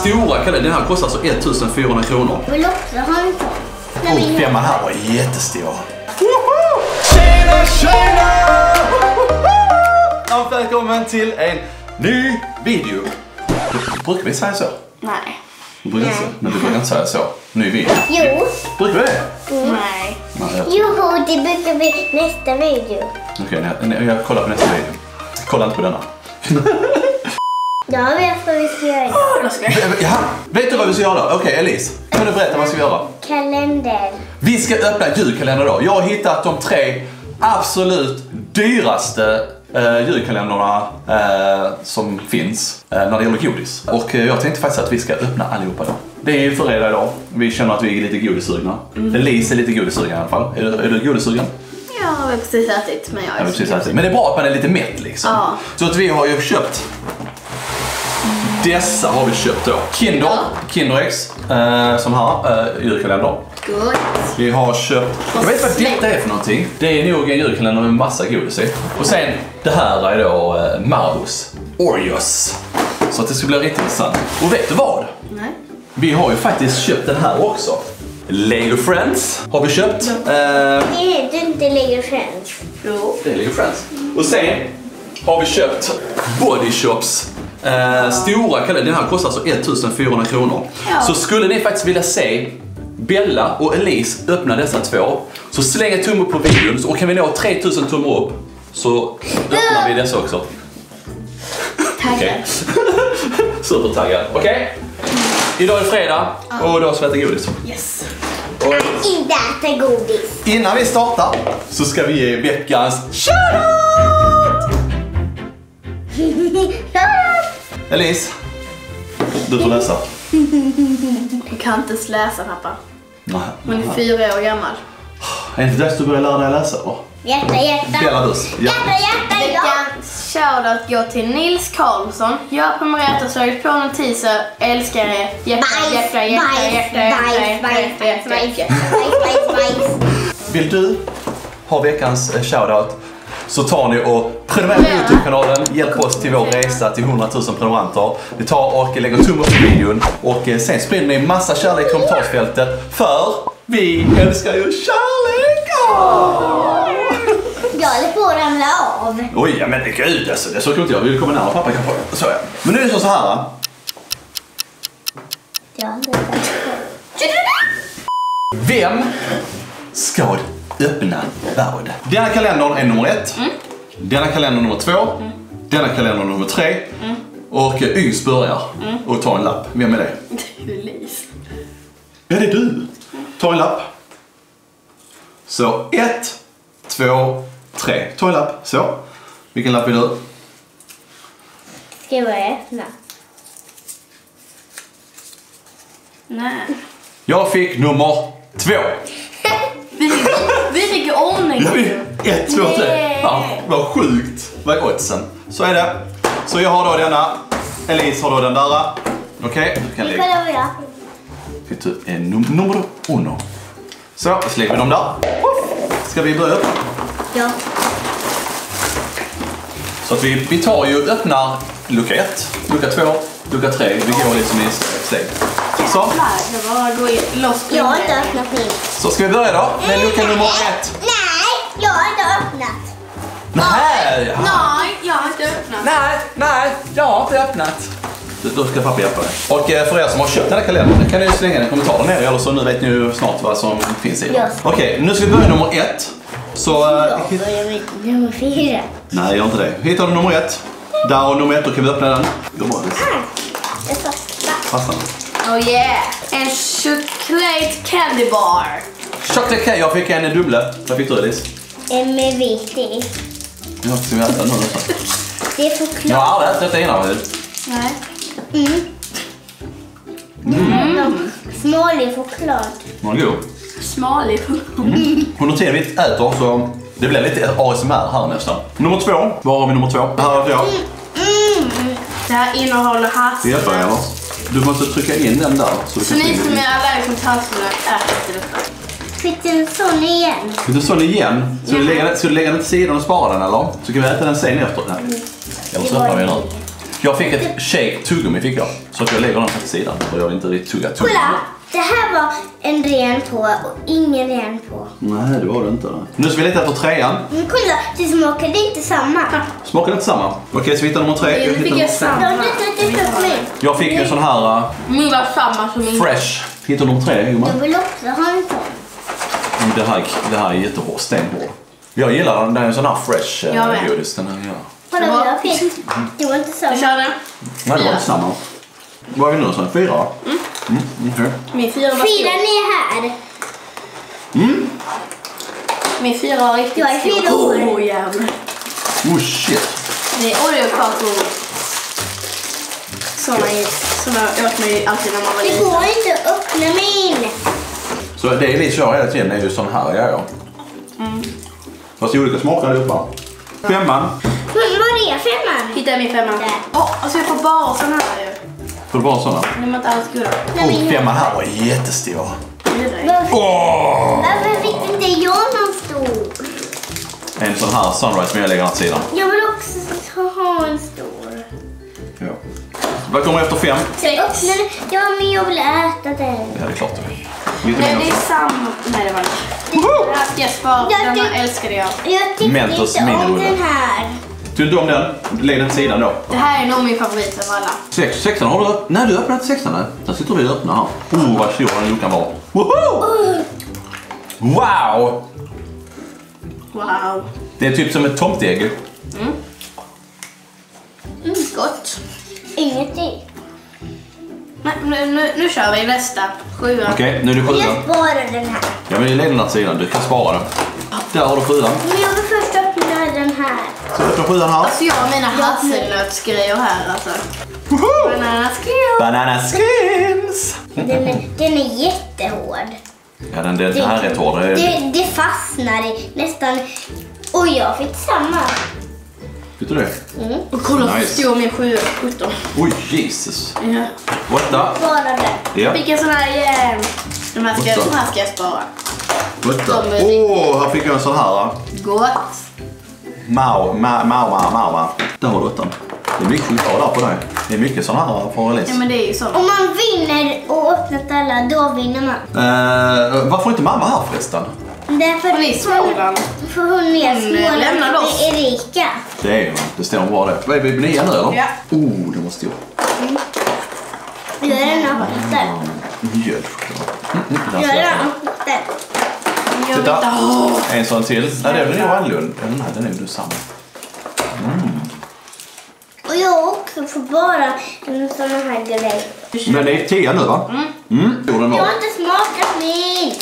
Stora kalender, den här kostar alltså 1400 kronor. Jag vill också ha en sån. Vi- femman här var jättestor. Tjena, tjena! Och välkommen till en ny video. Brukar vi säga så? Nej. Du brukar inte, men du brukar inte säga så. Ny video. Jo. Brukar vi det? Nej. Nej, jag- Jo, det brukar bli nästa video. Okej, okay, jag kollar på nästa video. Kolla inte på denna. Jag vet vad vi ska göra. Då ska jag... Jaha, vet du vad vi ska göra? Okej, Elise. Kan du berätta vad vi ska göra? Kalender. Vi ska öppna julkalender då. Jag har hittat de tre absolut dyraste eh, julkalendrarna eh, som finns eh, när det gäller godis. Och eh, jag tänkte faktiskt att vi ska öppna allihopa då. Det är ju fredag idag. Vi känner att vi är lite godissugna. Elise är lite godissugen i alla fall. Är du, är du godissugen? Jag har precis ätit men jag Ja, är precis, alltid. Men det är bra att man är lite mätt liksom. Ja. Så att vi har ju köpt dessa har vi köpt då. Kinder, Ja. Kinderex, eh, som här, eh, julkalender. Gott. Vi har köpt... Jag vet vad detta är för någonting. Det är nog en julkalender med massa godis i. Och sen, det här är då eh, Marabous Oreos. Så att det ska bli riktigt intressant. Och vet du vad? Nej. Vi har ju faktiskt köpt den här också. Lego Friends har vi köpt. Eh, Det heter inte Lego Friends. Jo. det är Lego Friends. Och sen har vi köpt Body Shops eh, stora kalender. Den här kostar alltså 1400 kronor. Ja. Så skulle ni faktiskt vilja se Bella och Elise öppna dessa två så släng en tumme på videon och kan vi nå 3000 tummar upp så öppnar vi dessa också. Tackar. Okej. Supertaggad. Okej? Idag är det fredag och då ska vi äta godis. Yes. Och Inte äta godis. innan vi startar så ska vi ge veckans shoutout! Elise, du får läsa. Jag kan inte ens läsa pappa. Nej. Hon är fyra år gammal. Är det inte dags du börjar lära dig läsa då? Hjärta, hjärta. Belarus. Hjärta, hjärta, ja. Veckans shoutout går till Nils Karlsson. Jag prenumererat och slagit på notiser. Älskar er. Hjärta, hjärta, hjärta, hjärta, hjärta, hjärta, hjärta, hjärta. Vill du ha veckans eh, shoutout så tar ni och prenumererar på Youtube-kanalen. Hjälp oss till vår resa till 100 000 prenumeranter. Ni tar och lägger tumme upp på videon och eh, sen sprider ni massa kärlek i kommentarsfältet för vi älskar ju kärlek! Åh! Jag håller på att ramla av. Oj, ja, men gud alltså. Det så kan inte jag. Vill du komma närmare pappa kanske? Så ja. Men nu är det så här. Vem ska öppna vad? Denna kalendern är nummer ett. Denna kalender nummer två. Denna kalender nummer tre. Och eh, yngst börjar och ta en lapp. Vem är det? Elise. Ja, det är du. Ta en lapp. Så, ett, två, tre. Ta en lapp. Så. Vilken lapp vill du? Ska jag börja öppna? Nej. Jag fick nummer två. Fick ordning. Ja, vi, ett, två, tre. Nej. Ja, vad sjukt. Vad är oddsen? Så är det. Så jag har då denna. Elise har då den där. Okej, du kan lägga. Fick du en num nummer uno. Så, så lägger vi dem där. Ska vi börja öppna? Ja. Så att vi, vi tar ju öppnar lucka ett, lucka två, lucka tre. Vi går liksom i steg. Så. Jag har inte öppnat min. så ska vi börja då med lucka nummer ett. Nej, jag har inte öppnat. Nej, ja. Nej, jag har inte öppnat. nej, nej, jag har inte öppnat. Då ska pappa hjälpa dig. Och eh, för er som har köpt den här kalendern kan ni slänga en kommentar där nere eller så nu vet ni ju snart vad som finns i den. Ja. Okej, nu ska vi börja nummer ett. Så... eh, Jag börjar med nummer fyra. Nej, gör inte det. Hittar du nummer ett? Där har nummer ett, då kan vi öppna den. Bra, Alice. Jag fastnar. Fastnar. Oh yeah! En chocolate candy bar. Chocolate cake. Jag fick en dubbla. Vad fick du Alice? En med vit i. Ja, ska vi äta den? Det är Jag choklad. har aldrig ätit detta innan. väl? Nej. Mm. Smålig choklad. Den är god. Smalig. Under tiden vi äter så det blir lite ASMR här nästan. Nummer två. Var har vi nummer två? Här har jag. Det här innehåller jag eller? hasselnöt. Du måste trycka in den där. Så, Så ni som är allergiska mot hasselnöt, ät inte detta. Fick du en sån igen? Vill du sån igen? Ska du, lägga, ska du lägga den till sidan och spara den eller? Så kan vi äta den sen efter. Nej. Eller så öppnar vi den nu. Jag fick ett shake tuggummi fick jag. Så att jag lägger den här till sidan. För jag vill inte riktigt tugga tuggummi. Kolla! Det här var en ren på och ingen ren på. Nej, det var det inte. Nu ska vi leta efter trean. Men kolla, det smakade inte samma. Smakar inte samma? Okej, så vi hittar nummer tre. Nu Jag fick jag samma. De har inte upp min. Jag fick ju en sån här uh, Min var samma som min. fresh. Hittar nummer tre, gumman. Jag vill också ha en sån. Det här, det här är jättehård, stenhård. Jag gillar den, den är en sån här fresh Jag uh, godis. Den är, ja. Kolla Det vad var- jag fick. Det var inte Du samma. kör den. Nej, det var inte samma. Vad är vi nu sen? Fyra? Mm. mm okej. Min fyra var stor. ni är här. Min fyra var riktigt Jag är fyra år. Åh jävlar. Oh shit. Det är Oreo-kakor. Såna, såna åt man ju alltid när man var Det liten. går inte att öppna min. Så det Elise kör hela tiden är ju sån här grejer. Mm. Fast olika smaker allihopa. Femman. Vad är femman? Hittade jag min femma. Där. Åh, alltså jag får bara såna här ju. Får du bara såna? De är inte alls goda. Oh, men- femman här var jättestor. Varför, Åh! varför fick inte jag någon stor? En sån här Sunrise som jag lägger åt sidan. Jag vill också ha en stor. Ja. Vad kommer efter fem? Den. Ja, men jag vill äta den. Ja, det är klart du vill. Lite Nej, mer det är samma. Nej, det var det inte. Jag Denna älskade jag. Jag tyckte Mentos inte om den här. Tyckte du om den? Lägg den till sidan då. Det här är nog min favorit av alla. Sex, sexan har du öppnat? Nej, du öppnade inte sexan. nej. Där sitter vi och öppnar här. Oh, vad stor den luckan var. Woho! Wow! Wow. Det är typ som ett tomteägg. Mm, gott. Inget i. Nu, nu, nu kör vi nästa. Sjuan. Okej, nu är det sjuan. Jag sparar den här. Ja, men lägg den åt sidan. Du kan spara den. Där har du sjuan. Men jag vill först öppna den här. Så öppna sjuan här. Alltså jag har mina hasselnötsgrejer här alltså. Bananaskrill. Banana skins! Den är, den är jättehård. Ja, den, den, den här är rätt hård. Det Det, det fastnar i nästan... Och jag fick samma. Vet du det? Och kolla Nice. nice. stor min sjua. 17. Oj, Jesus. Ja. Åtta. Bara den. Ja. Vilken sån här igen. De här ska, de här ska jag spara. Åh, här fick jag en sån här. Gott. Mau, mau, mau, mau, mau, mau. Där har du åttan. Det är mycket choklad där på dig. Det är mycket sån här från Ja Elise. men det är ju så. Om man vinner och öppnat alla, då vinner man. Eh, varför är inte mamma här förresten? Därför Hon är i Småland. För hon är Hon, eh, Småland. lämnar oss. Det är Erika. Det är hon. Det stämmer bra det. Vad är vi på nian nu eller? Ja. Oh, det var stor. Jag har redan öppnat den. Mjölkchoklad. Mm, mm, Jag har jag. redan öppnat den. Jag Titta. En sån till. Nej, det är väl Johan Ja, den här den är ju samma. Och jag har också fått bara en sån här grej. Men det är tia nu va? Mm. Mm. Jo, den Jag var. har inte smakat min.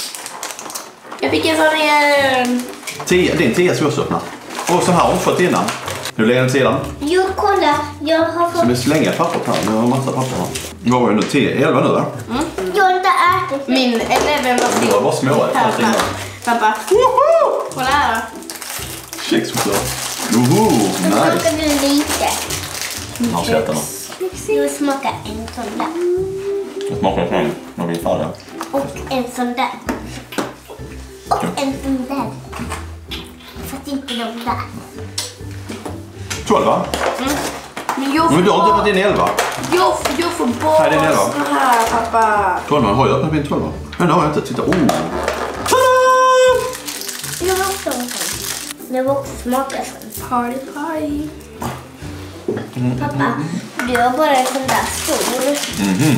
Jag fick en sån igen. Tia, din tia ska vi också öppna. Och så här har hon fått innan. Nu lägger den till sidan. Jo, kolla. Jag har Ska fått... vi slänga pappret här? Nu har jag massa papper här. Vad var det nu? 10, 11 nu va? Jag har inte ätit. Min eleven var Det var bara små. Pappa. Kolla här då. Kexchoklad. Woho! Den Nice. smakade lite. Man ska äta den. Jag smakar en sån där. Det smakar när vi är färdiga. Och en sån där. Och en sån där. Fast inte de där. 12 va? Men jag får Men du har inte öppnat din 11? Jag, jag får bara Här är din elva. såna här pappa. 12 har jag öppnat min 12 Men det har jag inte. Titta. Oh! Jag har också. Det var också smaka sån. Party party. Pappa, du har bara en sån där stor. Mhm.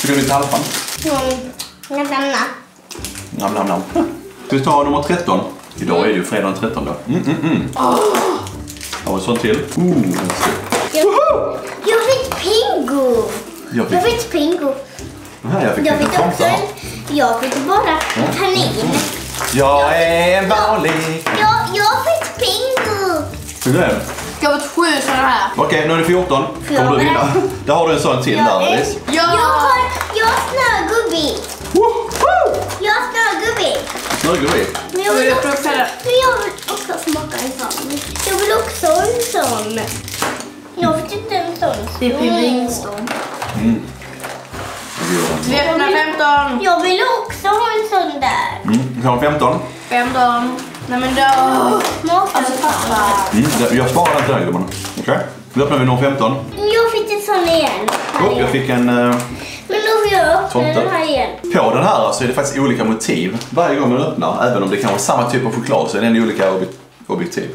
Tycker du lite halvfan? Mm. Jag lämnar. Nam, nam, nam. Ska vi ta nummer 13? Idag är det ju fredag den 13 då. Mm, mm, mm. Har vi sån till? Oh, stor. Jag, jag fick Pingo. Jag Jag fick... fick Pingo. Nej, jag fick Jag fick också en... Jag fick bara kanin. Jag är en vanlig... Jag, jag fick Pingo. Hur är det? Jag har fått sju såna här. Okej, nu är det 14. Kommer du vinna? Där har du en sån till Jag, där, är, Alice. Ja! jag har, jag har! Jag har snögubbi. Snögubbi. Men jag Vill också, men jag vill också smaka en sån. Jag vill också ha en sån. Jag fick inte en sån. Det är pingvinstorm. Vi gör den. Vi öppnar 15. Jag vill också ha en sån där. Mm, vi har en 15. 15. Nej men då. Alltså pappa. Mm, jag sparar den till dig gumman. Okej? Då öppnar vi nummer 15. Jag fick en sån igen. Och jag fick en... eh, Men då får jag öppna Tomte. den här igen. På den här så är det faktiskt olika motiv varje gång man öppnar. Även om det kan vara samma typ av choklad så är det en olika ob- objektiv.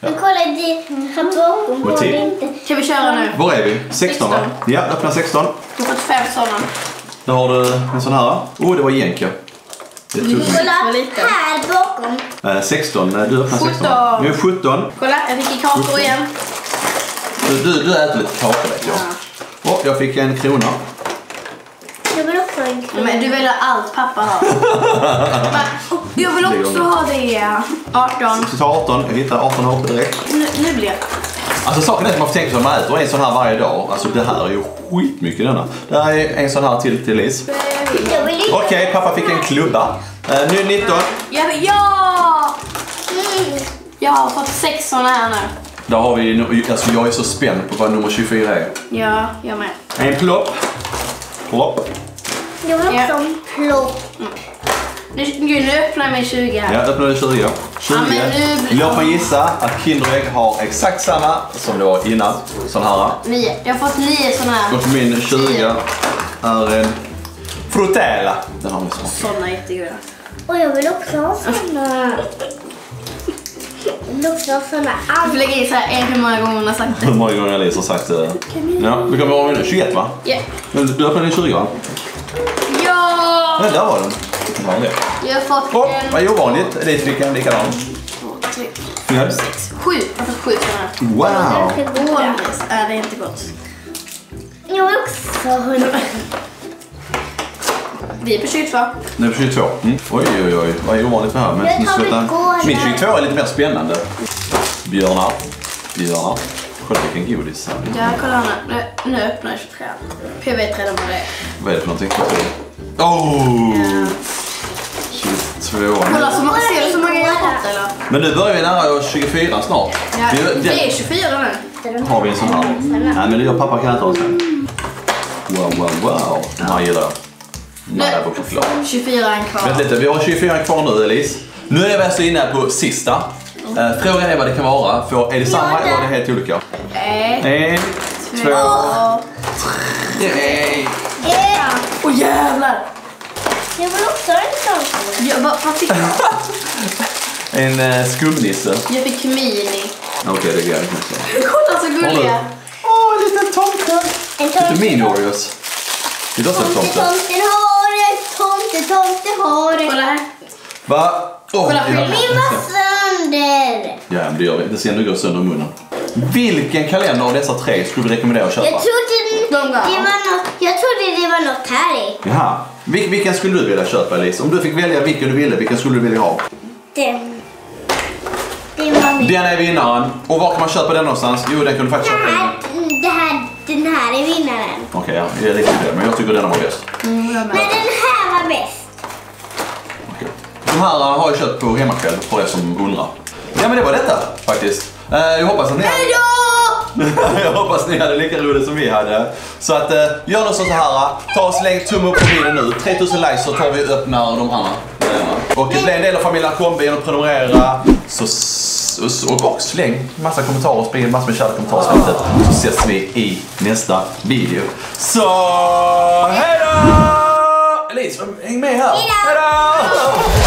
Men kolla, det här bakom det inte. Kan vi köra nu? Var är vi? 16 va? 16. Ja, öppna 16. Du har fått fem sådana. Där har du en sån här. Oh, det var mig. Kolla, här bakom. Eh, 16. eh, Du öppnar 16. 17. Nu är 17. Kolla, jag fick i kakor igen. Du, du, du äter lite kakor vet jag. Och jag fick en krona. Jag vill också ha en krona. Men du vill ha allt pappa har. Men, oh, jag vill också ha det. 18. Så ta 18. Jag hittar 18 och 8 direkt. Nu, nu blir jag... Alltså saken är att man får tänka sig att man äter en sån här varje dag. Alltså det här är ju skitmycket denna. Det här är en sån här till till Lis. Jag. Okej, pappa fick en klubba. Eh, nu 19. Ja! ja! Mm. Jag har fått sex sådana här nu. Där har vi, nu- alltså jag är så spänd på vad nummer 24 är. Ja, jag med. En plopp. Plopp. Jag vill också Ja. en plopp. Nu, gud, nu öppnar jag min 20 här. Ja, öppnar du 20. 20. Ja, nu Låt mig gissa att Kinderägg har exakt samma som det var innan. Sån här. Nio. Jag har fått nio sådana här. Och min 20 är en Frutella. Den har vi smak. Sådana är jättegoda. Och jag vill också ha såna. Jag vill också ha såna. Du får lägga i så här en hur många gånger hon har sagt Hur det. många gånger Alice har sagt det? Ja, vi kommer ihåg nu. 21 va? Ja. Men Du öppnade din 20 va? Ja! Nej, där var den. Det. Jag har fått Och, en... vad är ovanligt? Fick en likadan. två, tre, Ja. sex, sju. Jag har fått sju sådana här. Wow! Äh, det är inte gott. Jag vill också ha en. Vi är på 22. Nu är det 22. Mm. Oj, oj, oj. Vad är ovanligt det här? Men Jag nu mitt gård Min här. 22 är lite mer spännande. Björnar. Björnar. Kolla vilken godis. Ja, kolla nu. Nu, nu öppnar jag 23. Jag vet redan vad det är. Vad är det för någonting? Oh! 22. Kolla, så många, ser du så många jag har fått eller? Men nu börjar vi nära oss 24 snart. Ja, Det- det är det- 24 nu. Har vi en sån här? Nej, men det gör pappa kan äta oss sen. Wow, wow, wow. Den här gillar jag. Marabou choklad. 24 är en kvar. Vänta lite, vi har 24 kvar nu Elise. Nu är vi alltså inne på sista. Eh, frågan är vad det kan vara. För är det samma Ja, eller är det helt olika? Ett, En, två, två, tre. Åh jävlar! Jag vill också ha en sån. Jag, vad, vad fick jag? En eh, skumnisse. Jag fick mini. Okej, det går jag inte. Kolla så gulliga. Åh, en liten tomte. En Lite tomte. mini-Oreos. Det är också en Tomte, tomte. tomten har. Tomte, tomte har det. Kolla här. Va? Åh, Kolla skillnaden. Min var sönder. Ja, men det gör vi. Det ser ändå gå sönder i munnen. Vilken kalender av dessa tre skulle du rekommendera att köpa? Jag trodde De det gav. var något, jag trodde det var något här i. Jaha. Vil- vilken skulle du vilja köpa Elise? Om du fick välja vilken du ville, vilken skulle du vilja ha? Den. Den var min. Den är vinnaren. Och var kan man köpa den någonstans? Jo, den kan du faktiskt Det köpa. här, det här, den här är vinnaren. Okej, ja. Jag är riktigt det. Men jag tycker den var bäst. Mm, jag Men med. Var bäst. Okej. De här uh, har jag köpt på hemmakväll för er som undrar. Ja, men det var detta faktiskt. Eh, jag hoppas att ni... Hejdå! jag hoppas ni hade lika roligt som vi hade. Så att uh, gör något så här. Ta och släng tumme upp på videon nu. 3000 likes så tar vi och öppnar de andra. Och bli en del av familjen Kombi genom att prenumerera. Så, och, och släng massa kommentarer, sprid massor med kärlek i kommentarsfältet. Så ses vi i nästa video. Så hej Elis, häng med här. Hejdå! Hejdå!